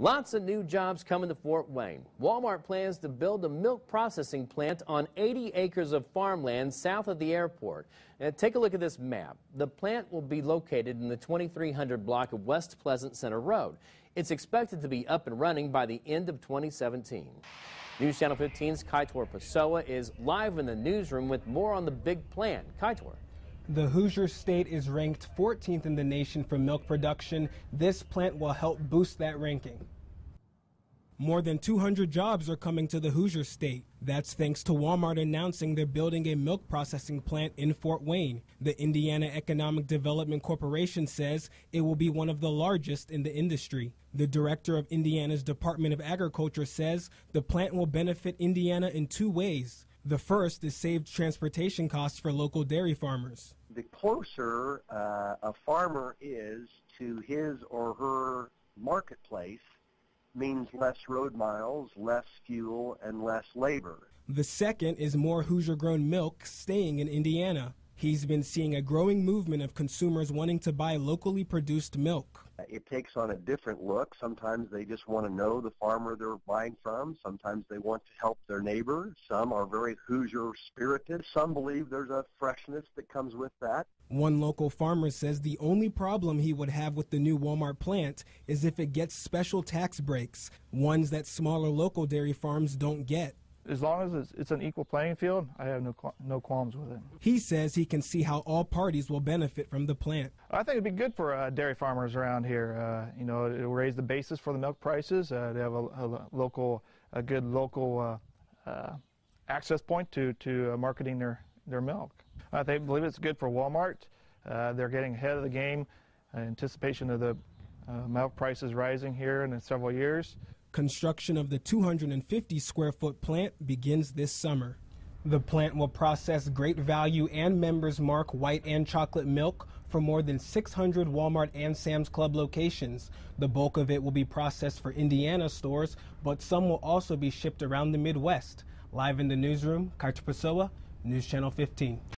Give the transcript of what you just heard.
Lots of new jobs coming to Fort Wayne. Walmart plans to build a milk processing plant on 80 acres of farmland south of the airport. And take a look at this map. The plant will be located in the 2300 block of West Pleasant Center Road. It's expected to be up and running by the end of 2017. News Channel 15's Kaitor Pessoa is live in the newsroom with more on the big plan. Kaitor. The Hoosier State is ranked 14th in the nation for milk production. This plant will help boost that ranking. More than 200 jobs are coming to the Hoosier State. That's thanks to Walmart announcing they're building a milk processing plant in Fort Wayne. The Indiana Economic Development Corporation says it will be one of the largest in the industry. The director of Indiana's Department of Agriculture says the plant will benefit Indiana in two ways. The first is saved transportation costs for local dairy farmers the closer uh, a farmer is to his or her marketplace means less road miles, less fuel, and less labor. The second is more Hoosier grown milk staying in Indiana. He's been seeing a growing movement of consumers wanting to buy locally produced milk. It takes on a different look. Sometimes they just want to know the farmer they're buying from. Sometimes they want to help their neighbor. Some are very Hoosier spirited. Some believe there's a freshness that comes with that. One local farmer says the only problem he would have with the new Walmart plant is if it gets special tax breaks, ones that smaller local dairy farms don't get as long as it's, it's, an equal playing field, I have no no qualms with it. He says he can see how all parties will benefit from the plant. I think it'd be good for uh, dairy farmers around here. Uh, you know, it'll raise the basis for the milk prices. Uh, they have a, a, local, a good local uh, uh, access point to to uh, marketing their their milk. I think believe it's good for Walmart. they're getting ahead of the game in anticipation of the milk prices rising here in several years. Construction of the 250 square foot plant begins this summer. The plant will process great value and Members Mark white and chocolate milk for more than 600 Walmart and Sam's Club locations. The bulk of it will be processed for Indiana stores, but some will also be shipped around the Midwest. Live in the newsroom, Kaitor Pessoa, News Channel 15.